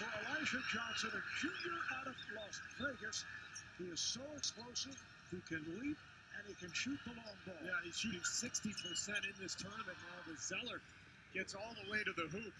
for Elijah Johnson, a junior out of Las Vegas. He is so explosive, he can leap, and he can shoot the long ball. Yeah, he's shooting 60% in this tournament now. But Zeller gets all the way to the hoop.